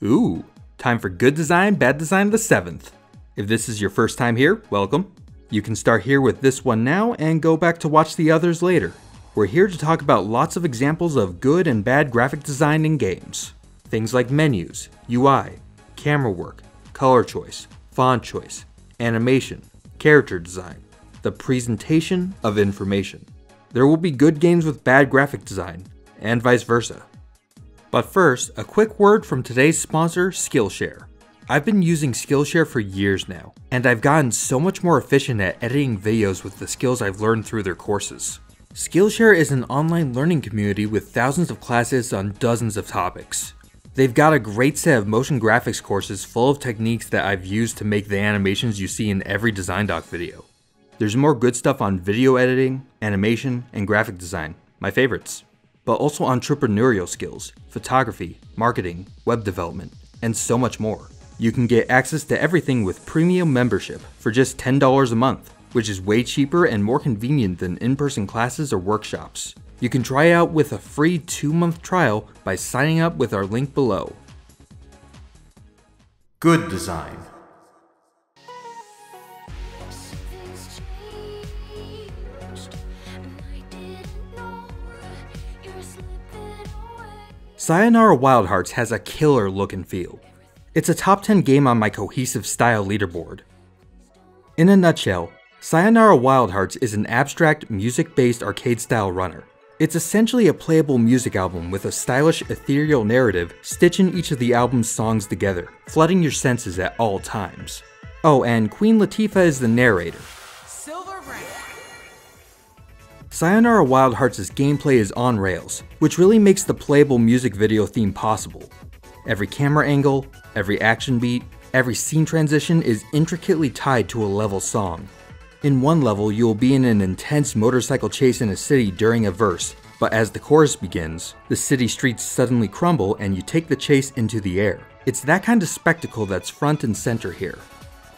Ooh, time for good design, bad design the 7th. If this is your first time here, welcome. You can start here with this one now and go back to watch the others later. We're here to talk about lots of examples of good and bad graphic design in games. Things like menus, UI, camera work, color choice, font choice, animation, character design, the presentation of information. There will be good games with bad graphic design, and vice versa. But first, a quick word from today's sponsor, Skillshare. I've been using Skillshare for years now, and I've gotten so much more efficient at editing videos with the skills I've learned through their courses. Skillshare is an online learning community with thousands of classes on dozens of topics. They've got a great set of motion graphics courses full of techniques that I've used to make the animations you see in every design doc video. There's more good stuff on video editing, animation, and graphic design, my favorites, but also entrepreneurial skills, photography, marketing, web development, and so much more. You can get access to everything with premium membership for just $10 a month, which is way cheaper and more convenient than in-person classes or workshops. You can try out with a free 2-month trial by signing up with our link below. Good design. Sayonara Wild Hearts has a killer look and feel. It's a top 10 game on my cohesive style leaderboard. In a nutshell, Sayonara Wild Hearts is an abstract, music based arcade style runner. It's essentially a playable music album with a stylish, ethereal narrative stitching each of the album's songs together, flooding your senses at all times. Oh, and Queen Latifah is the narrator. Sayonara Wild Hearts' gameplay is on rails, which really makes the playable music video theme possible. Every camera angle, every action beat, every scene transition is intricately tied to a level song. In one level, you will be in an intense motorcycle chase in a city during a verse, but as the chorus begins, the city streets suddenly crumble and you take the chase into the air. It's that kind of spectacle that's front and center here.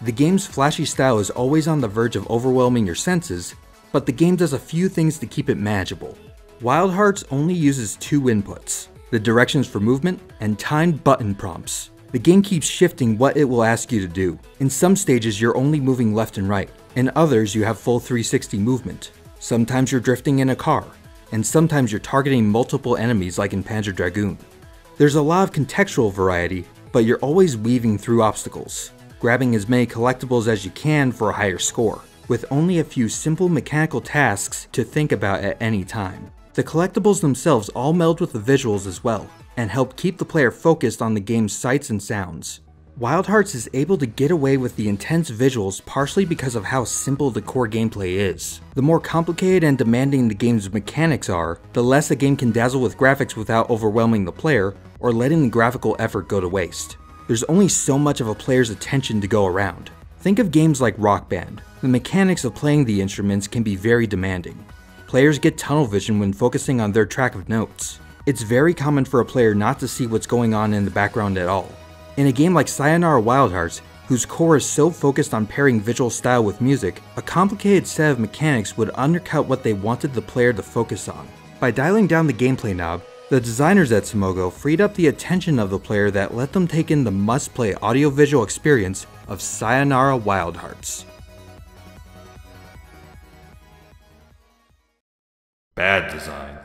The game's flashy style is always on the verge of overwhelming your senses, but the game does a few things to keep it manageable. Wild Hearts only uses two inputs the directions for movement and timed button prompts. The game keeps shifting what it will ask you to do. In some stages, you're only moving left and right, in others, you have full 360 movement. Sometimes you're drifting in a car, and sometimes you're targeting multiple enemies like in Panzer Dragoon. There's a lot of contextual variety, but you're always weaving through obstacles, grabbing as many collectibles as you can for a higher score, with only a few simple mechanical tasks to think about at any time. The collectibles themselves all meld with the visuals as well, and help keep the player focused on the game's sights and sounds. Wild Hearts is able to get away with the intense visuals partially because of how simple the core gameplay is. The more complicated and demanding the game's mechanics are, the less a game can dazzle with graphics without overwhelming the player or letting the graphical effort go to waste. There's only so much of a player's attention to go around. Think of games like Rock Band. The mechanics of playing the instruments can be very demanding. Players get tunnel vision when focusing on their track of notes. It's very common for a player not to see what's going on in the background at all. In a game like Sayonara Wild Hearts, whose core is so focused on pairing visual style with music, a complicated set of mechanics would undercut what they wanted the player to focus on. By dialing down the gameplay knob, the designers at Simogo freed up the attention of the player that let them take in the must-play audiovisual experience of Sayonara Wild Hearts. Bad design.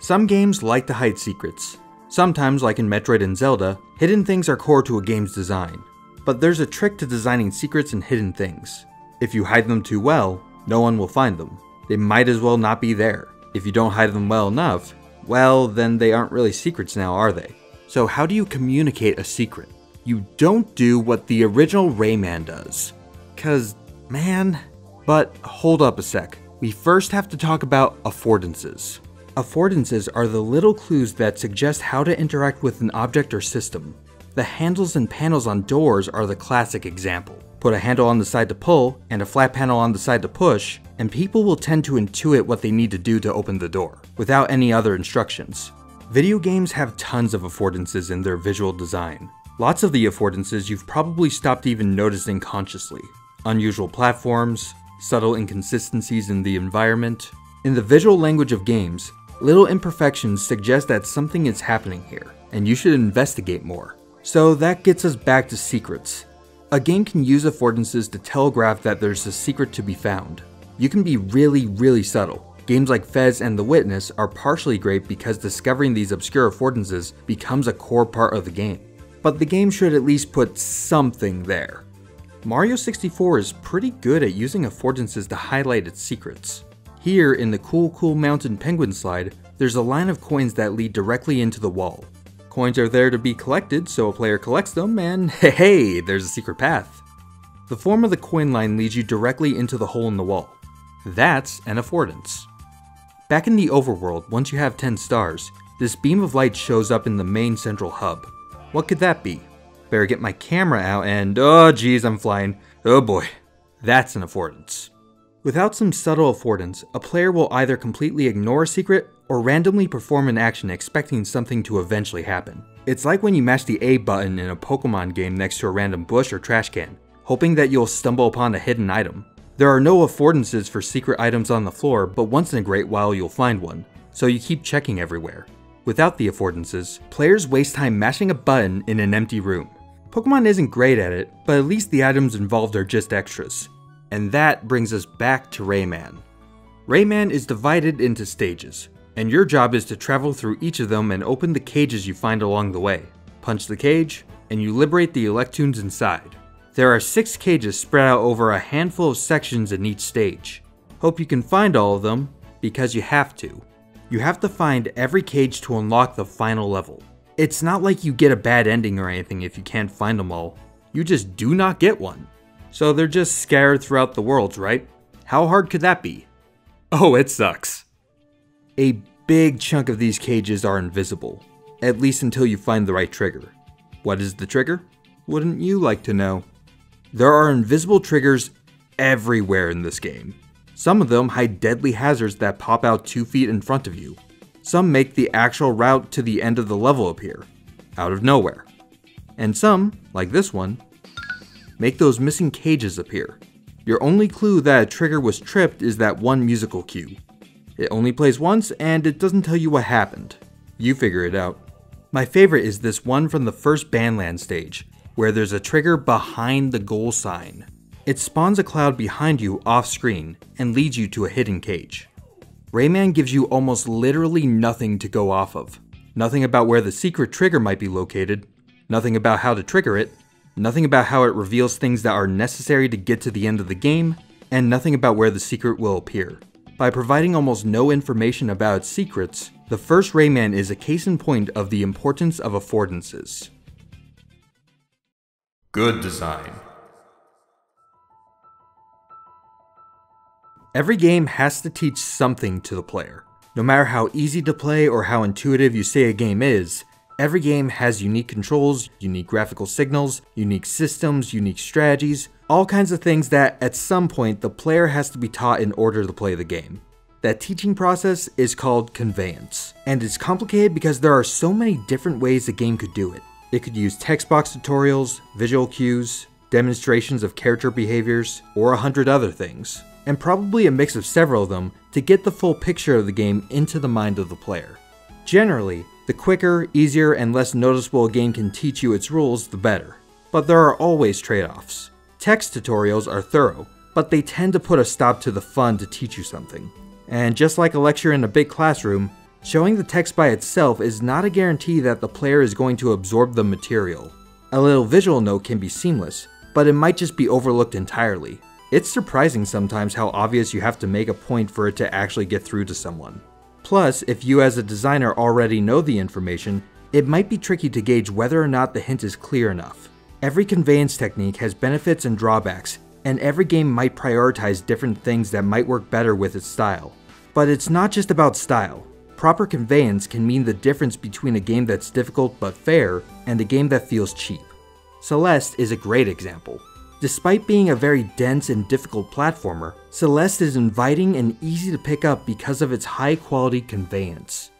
Some games like to hide secrets. Sometimes, like in Metroid and Zelda, hidden things are core to a game's design. But there's a trick to designing secrets and hidden things. If you hide them too well, no one will find them. They might as well not be there. If you don't hide them well enough, well, then they aren't really secrets now, are they? So how do you communicate a secret? You don't do what the original Rayman does. Cause, man. But hold up a sec. We first have to talk about affordances. Affordances are the little clues that suggest how to interact with an object or system. The handles and panels on doors are the classic example. Put a handle on the side to pull and a flat panel on the side to push, and people will tend to intuit what they need to do to open the door, without any other instructions. Video games have tons of affordances in their visual design. Lots of the affordances you've probably stopped even noticing consciously. Unusual platforms, subtle inconsistencies in the environment. In the visual language of games, Little imperfections suggest that something is happening here, and you should investigate more. So that gets us back to secrets. A game can use affordances to telegraph that there's a secret to be found. You can be really, really subtle. Games like Fez and The Witness are partially great because discovering these obscure affordances becomes a core part of the game. But the game should at least put something there. Mario 64 is pretty good at using affordances to highlight its secrets. Here, in the Cool Cool Mountain Penguin Slide, there's a line of coins that lead directly into the wall. Coins are there to be collected, so a player collects them, and hey, there's a secret path. The form of the coin line leads you directly into the hole in the wall. That's an affordance. Back in the overworld, once you have 10 stars, this beam of light shows up in the main central hub. What could that be? Better get my camera out and oh geez, I'm flying. Oh boy. That's an affordance. Without some subtle affordance, a player will either completely ignore a secret or randomly perform an action expecting something to eventually happen. It's like when you mash the A button in a Pokemon game next to a random bush or trash can, hoping that you'll stumble upon a hidden item. There are no affordances for secret items on the floor, but once in a great while you'll find one, so you keep checking everywhere. Without the affordances, players waste time mashing a button in an empty room. Pokemon isn't great at it, but at least the items involved are just extras. And that brings us back to Rayman. Rayman is divided into stages, and your job is to travel through each of them and open the cages you find along the way. Punch the cage, and you liberate the Electoons inside. There are six cages spread out over a handful of sections in each stage. Hope you can find all of them, because you have to. You have to find every cage to unlock the final level. It's not like you get a bad ending or anything if you can't find them all. You just do not get one. So they're just scattered throughout the worlds, right? How hard could that be? Oh, it sucks. A big chunk of these cages are invisible, at least until you find the right trigger. What is the trigger? Wouldn't you like to know? There are invisible triggers everywhere in this game. Some of them hide deadly hazards that pop out 2 feet in front of you. Some make the actual route to the end of the level appear, out of nowhere. And some, like this one, make those missing cages appear. Your only clue that a trigger was tripped is that one musical cue. It only plays once and it doesn't tell you what happened. You figure it out. My favorite is this one from the first Bandland stage, where there's a trigger behind the goal sign. It spawns a cloud behind you off screen and leads you to a hidden cage. Rayman gives you almost literally nothing to go off of. Nothing about where the secret trigger might be located, nothing about how to trigger it, nothing about how it reveals things that are necessary to get to the end of the game, and nothing about where the secret will appear. By providing almost no information about its secrets, the first Rayman is a case in point of the importance of affordances. Good design. Every game has to teach something to the player. No matter how easy to play or how intuitive you say a game is, every game has unique controls, unique graphical signals, unique systems, unique strategies, all kinds of things that at some point the player has to be taught in order to play the game. That teaching process is called conveyance, and it's complicated because there are so many different ways a game could do it. It could use text box tutorials, visual cues, demonstrations of character behaviors, or a hundred other things and probably a mix of several of them to get the full picture of the game into the mind of the player. Generally, the quicker, easier, and less noticeable a game can teach you its rules, the better. But there are always trade offs. Text tutorials are thorough, but they tend to put a stop to the fun to teach you something. And just like a lecture in a big classroom, showing the text by itself is not a guarantee that the player is going to absorb the material. A little visual note can be seamless, but it might just be overlooked entirely. It's surprising sometimes how obvious you have to make a point for it to actually get through to someone. Plus, if you as a designer already know the information, it might be tricky to gauge whether or not the hint is clear enough. Every conveyance technique has benefits and drawbacks, and every game might prioritize different things that might work better with its style. But it's not just about style. Proper conveyance can mean the difference between a game that's difficult but fair and a game that feels cheap. Celeste is a great example. Despite being a very dense and difficult platformer, Celeste is inviting and easy to pick up because of its high quality conveyance.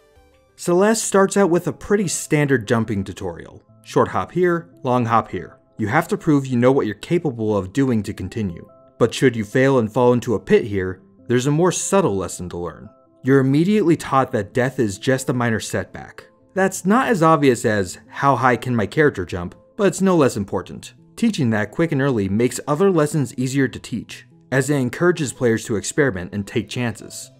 Celeste starts out with a pretty standard jumping tutorial. Short hop here, long hop here. You have to prove you know what you're capable of doing to continue. But should you fail and fall into a pit here, there's a more subtle lesson to learn. you're immediately taught that death is just a minor setback. That's not as obvious as how high can my character jump, but it's no less important. Teaching that quick and early makes other lessons easier to teach, as it encourages players to experiment and take chances.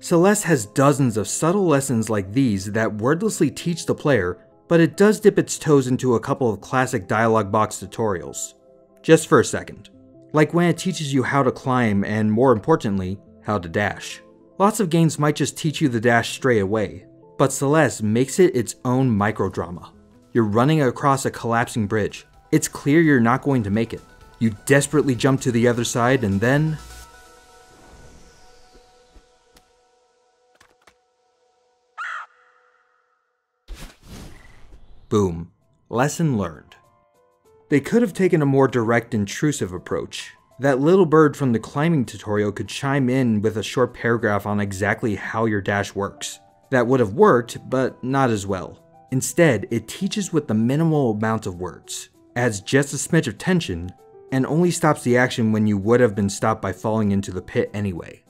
Celeste has dozens of subtle lessons like these that wordlessly teach the player, but it does dip its toes into a couple of classic dialog box tutorials. Just for a second. Like when it teaches you how to climb and, more importantly, how to dash. Lots of games might just teach you the dash straight away, but Celeste makes it its own microdrama. You're running across a collapsing bridge. It's clear you're not going to make it. You desperately jump to the other side and then. Boom. Lesson learned. They could have taken a more direct, intrusive approach. That little bird from the climbing tutorial could chime in with a short paragraph on exactly how your dash works. That would have worked, but not as well. Instead, it teaches with the minimal amount of words, adds just a smidge of tension, and only stops the action when you would have been stopped by falling into the pit anyway.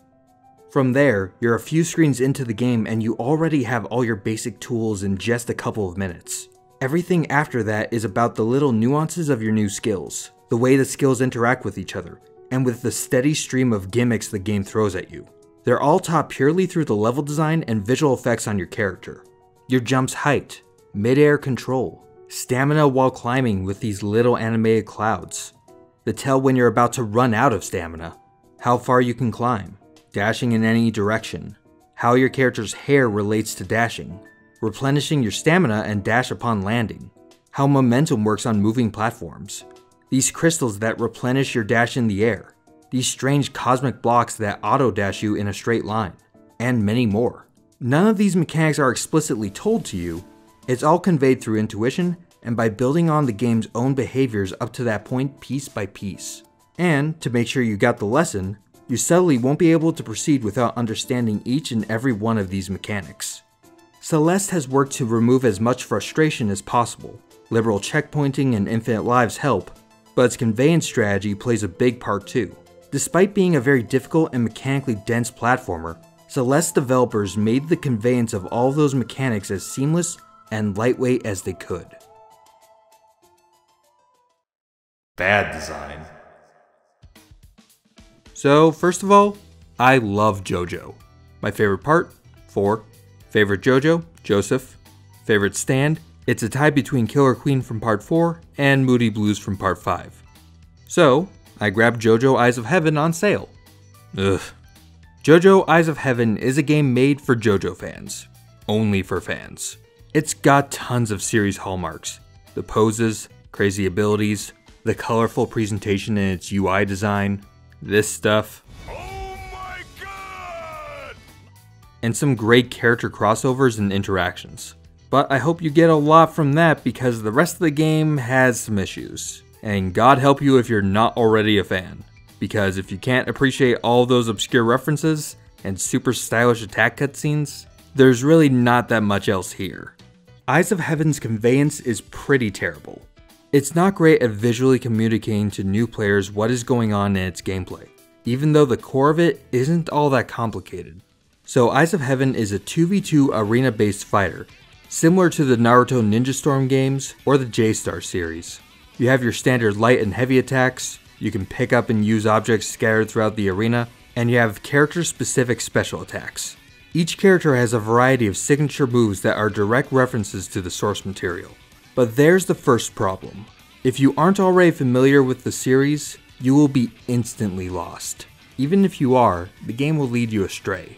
From there, you're a few screens into the game and you already have all your basic tools in just a couple of minutes. Everything after that is about the little nuances of your new skills, the way the skills interact with each other, and with the steady stream of gimmicks the game throws at you. They're all taught purely through the level design and visual effects on your character. Your jump's height, mid-air control, stamina while climbing with these little animated clouds, the tell when you're about to run out of stamina, how far you can climb, dashing in any direction, how your character's hair relates to dashing, replenishing your stamina and dash upon landing, how momentum works on moving platforms, these crystals that replenish your dash in the air, these strange cosmic blocks that auto dash you in a straight line, and many more. None of these mechanics are explicitly told to you, it's all conveyed through intuition and by building on the game's own behaviors up to that point piece by piece. And, to make sure you got the lesson, you subtly won't be able to proceed without understanding each and every one of these mechanics. Celeste has worked to remove as much frustration as possible. Liberal checkpointing and infinite lives help, but its conveyance strategy plays a big part too. Despite being a very difficult and mechanically dense platformer, Celeste developers made the conveyance of all those mechanics as seamless and lightweight as they could. Bad design. So, first of all, I love JoJo. My favorite part? 4. Favorite JoJo? Joseph. Favorite stand? It's a tie between Killer Queen from part 4 and Moody Blues from part 5. So, I grabbed JoJo Eyes of Heaven on sale. Ugh. JoJo Eyes of Heaven is a game made for JoJo fans. Only for fans. It's got tons of series hallmarks the poses, crazy abilities, the colorful presentation in its UI design, this stuff, and some great character crossovers and interactions. But I hope you get a lot from that because the rest of the game has some issues. And God help you if you're not already a fan. Because if you can't appreciate all those obscure references and super stylish attack cutscenes, there's really not that much else here. Eyes of Heaven's conveyance is pretty terrible. It's not great at visually communicating to new players what is going on in its gameplay, even though the core of it isn't all that complicated. So Eyes of Heaven is a 2v2 arena based fighter, similar to the Naruto Ninja Storm games or the J-Star series. You have your standard light and heavy attacks, you can pick up and use objects scattered throughout the arena, and you have character specific special attacks. Each character has a variety of signature moves that are direct references to the source material. But there's the first problem. If you aren't already familiar with the series, you will be instantly lost. Even if you are, the game will lead you astray.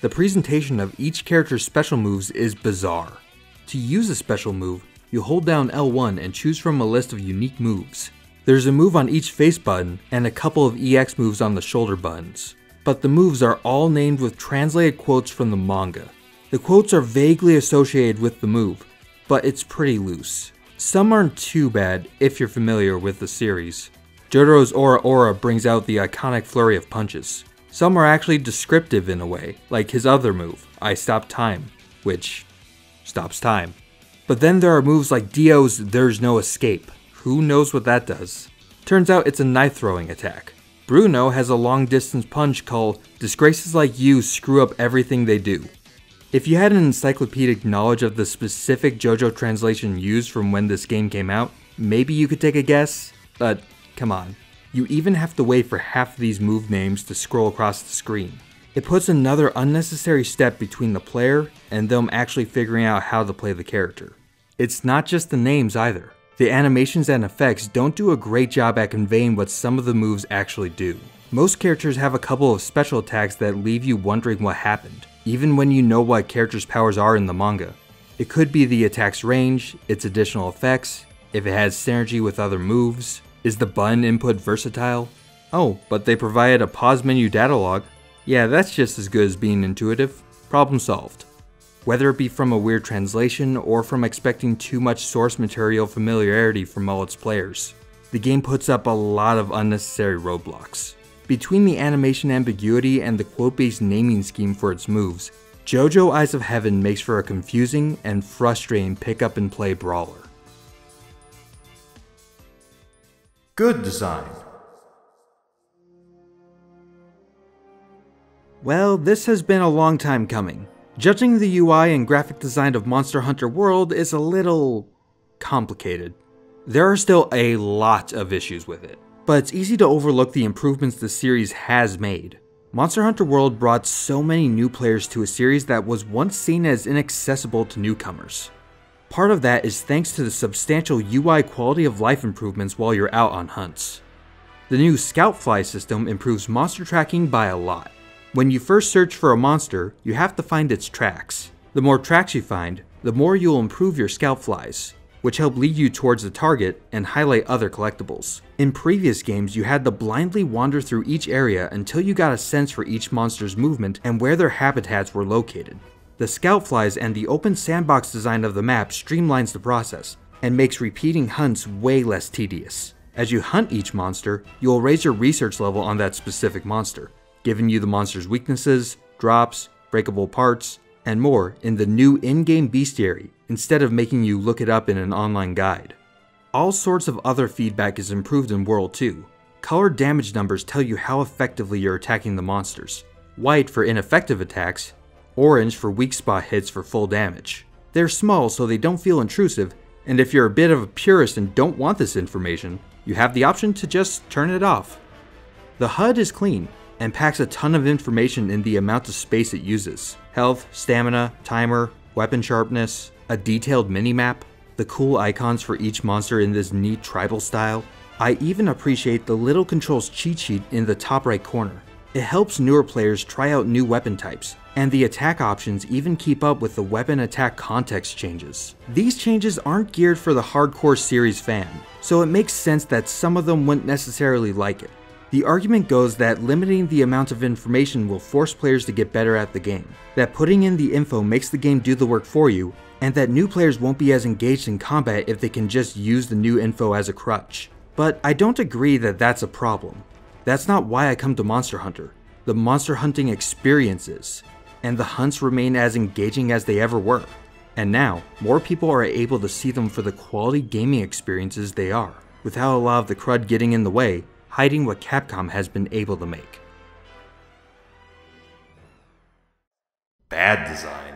The presentation of each character's special moves is bizarre. To use a special move, you hold down L1 and choose from a list of unique moves. There's a move on each face button and a couple of EX moves on the shoulder buttons. But the moves are all named with translated quotes from the manga. The quotes are vaguely associated with the move, but it's pretty loose. Some aren't too bad if you're familiar with the series. Jotaro's Ora Ora brings out the iconic flurry of punches. Some are actually descriptive in a way, like his other move, I Stop Time, which stops time. But then there are moves like Dio's There's No Escape. Who knows what that does? Turns out it's a knife throwing attack. Bruno has a long distance punch called Disgraces Like You Screw Up Everything They Do. If you had an encyclopedic knowledge of the specific JoJo translation used from when this game came out, maybe you could take a guess, but come on. You even have to wait for half of these move names to scroll across the screen. It puts another unnecessary step between the player and them actually figuring out how to play the character. It's not just the names either. The animations and effects don't do a great job at conveying what some of the moves actually do. Most characters have a couple of special attacks that leave you wondering what happened, even when you know what character's powers are in the manga. It could be the attack's range, its additional effects, if it has synergy with other moves, is the button input versatile? Oh, but they provided a pause menu data log. Yeah, that's just as good as being intuitive. Problem solved. Whether it be from a weird translation or from expecting too much source material familiarity from all its players, the game puts up a lot of unnecessary roadblocks. Between the animation ambiguity and the quote based naming scheme for its moves, JoJo Eyes of Heaven makes for a confusing and frustrating pick up and play brawler. Good design. Well, this has been a long time coming. Judging the UI and graphic design of Monster Hunter World is a little complicated. There are still a lot of issues with it, but it's easy to overlook the improvements the series has made. Monster Hunter World brought so many new players to a series that was once seen as inaccessible to newcomers. Part of that is thanks to the substantial UI quality of life improvements while you're out on hunts. The new Scout Fly system improves monster tracking by a lot. When you first search for a monster, you have to find its tracks. The more tracks you find, the more you'll improve your Scout Flies, which help lead you towards the target and highlight other collectibles. In previous games, you had to blindly wander through each area until you got a sense for each monster's movement and where their habitats were located. The Scout Flies and the open sandbox design of the map streamlines the process and makes repeating hunts way less tedious. As you hunt each monster, you will raise your research level on that specific monster, giving you the monster's weaknesses, drops, breakable parts, and more in the new in-game bestiary instead of making you look it up in an online guide. All sorts of other feedback is improved in World 2. Colored damage numbers tell you how effectively you're attacking the monsters. White for ineffective attacks, orange for weak spot hits for full damage. They're small so they don't feel intrusive, and if you're a bit of a purist and don't want this information, you have the option to just turn it off. The HUD is clean, and packs a ton of information in the amount of space it uses. Health, stamina, timer, weapon sharpness, a detailed minimap, the cool icons for each monster in this neat tribal style. I even appreciate the little controls cheat sheet in the top right corner. It helps newer players try out new weapon types, and the attack options even keep up with the weapon attack context changes. These changes aren't geared for the hardcore series fan, so it makes sense that some of them wouldn't necessarily like it. The argument goes that limiting the amount of information will force players to get better at the game, that putting in the info makes the game do the work for you, and that new players won't be as engaged in combat if they can just use the new info as a crutch. But I don't agree that that's a problem. That's not why I come to Monster Hunter. The monster hunting experiences, and the hunts remain as engaging as they ever were. And now, more people are able to see them for the quality gaming experiences they are, without a lot of the crud getting in the way, hiding what Capcom has been able to make. Bad design.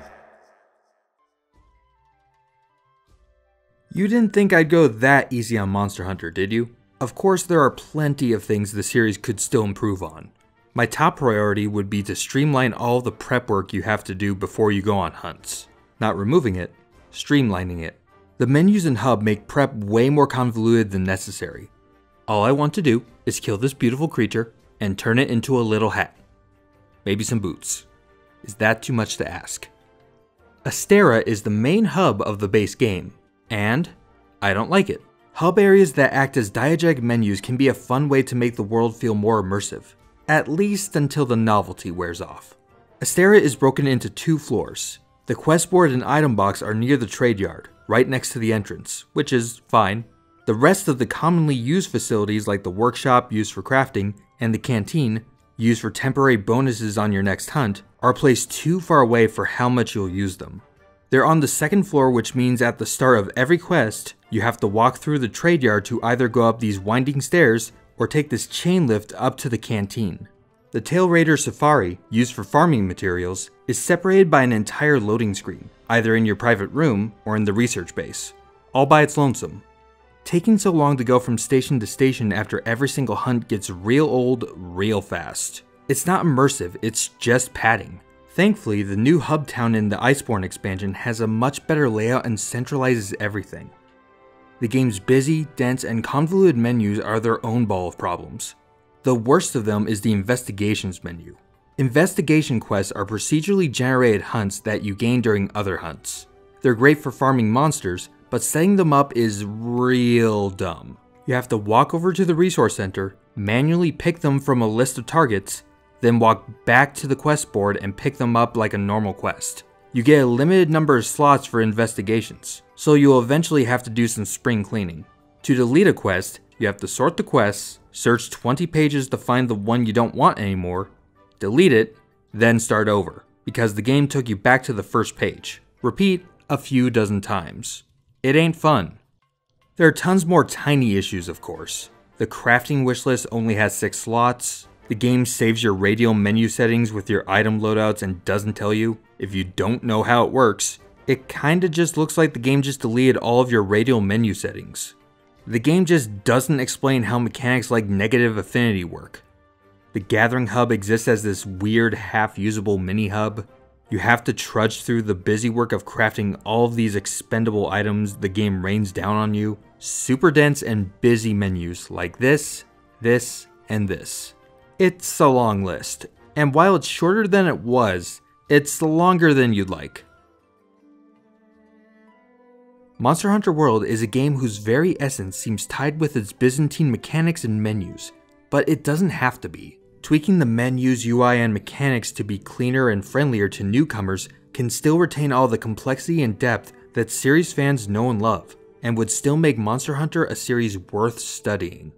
You didn't think I'd go that easy on Monster Hunter, did you? Of course, there are plenty of things the series could still improve on. My top priority would be to streamline all the prep work you have to do before you go on hunts. Not removing it, streamlining it. The menus and hub make prep way more convoluted than necessary. All I want to do is kill this beautiful creature and turn it into a little hat. Maybe some boots. Is that too much to ask? Astera is the main hub of the base game, and I don't like it. Hub areas that act as diegetic menus can be a fun way to make the world feel more immersive, at least until the novelty wears off. Astera is broken into two floors. The quest board and item box are near the trade yard, right next to the entrance, which is fine. The rest of the commonly used facilities like the workshop used for crafting and the canteen used for temporary bonuses on your next hunt are placed too far away for how much you'll use them. They're on the second floor which means at the start of every quest, you have to walk through the trade yard to either go up these winding stairs or take this chain lift up to the canteen. The Tail Raider Safari, used for farming materials, is separated by an entire loading screen, either in your private room or in the research base, all by its lonesome. Taking so long to go from station to station after every single hunt gets real old real fast. It's not immersive, it's just padding. Thankfully, the new hub town in the Iceborne expansion has a much better layout and centralizes everything. The game's busy, dense, and convoluted menus are their own ball of problems. The worst of them is the investigations menu. Investigation quests are procedurally generated hunts that you gain during other hunts. They're great for farming monsters, but setting them up is real dumb. You have to walk over to the resource center, manually pick them from a list of targets, then walk back to the quest board and pick them up like a normal quest. You get a limited number of slots for investigations, so you'll eventually have to do some spring cleaning. To delete a quest, you have to sort the quests, search 20 pages to find the one you don't want anymore, delete it, then start over, because the game took you back to the first page. Repeat a few dozen times. It ain't fun. There are tons more tiny issues, of course. The crafting wishlist only has 6 slots. The game saves your radial menu settings with your item loadouts and doesn't tell you if you don't know how it works. It kinda just looks like the game just deleted all of your radial menu settings. The game just doesn't explain how mechanics like negative affinity work. The Gathering Hub exists as this weird half usable mini hub. You have to trudge through the busy work of crafting all of these expendable items the game rains down on you. Super dense and busy menus like this, this, and this. It's a long list, and while it's shorter than it was, it's longer than you'd like. Monster Hunter World is a game whose very essence seems tied with its Byzantine mechanics and menus, but it doesn't have to be. Tweaking the menus, UI, and mechanics to be cleaner and friendlier to newcomers can still retain all the complexity and depth that series fans know and love, and would still make Monster Hunter a series worth studying.